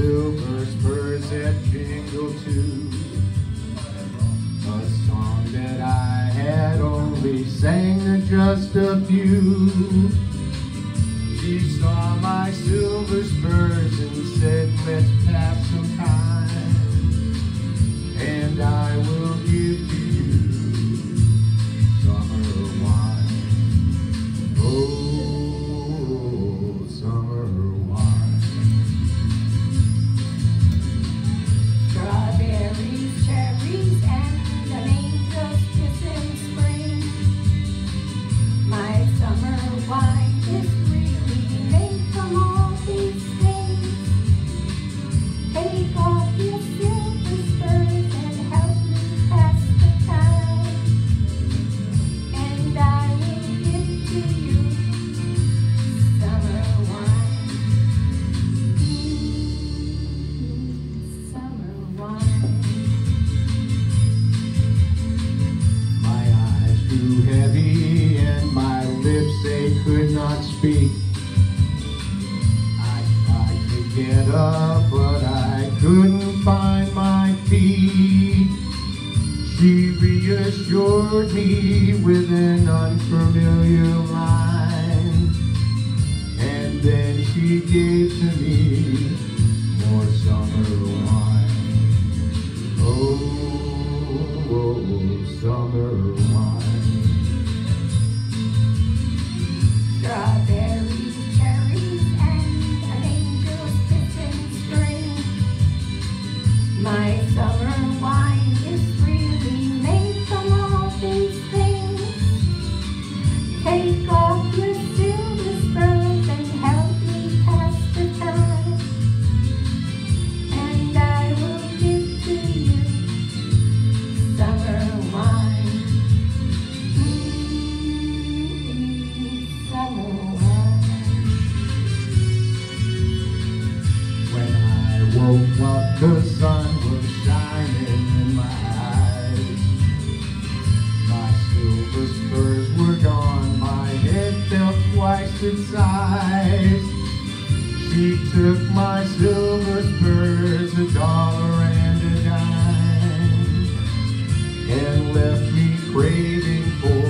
Silver spurs that jingle too. A song that I had only sang to just a few. She saw my silver spurs and said, let's pass some time. And I I could not speak. I tried to get up, but I couldn't find my feet. She reassured me with an unfamiliar My summer wine is exercise. She took my silver spurs, a dollar and a dime, and left me craving for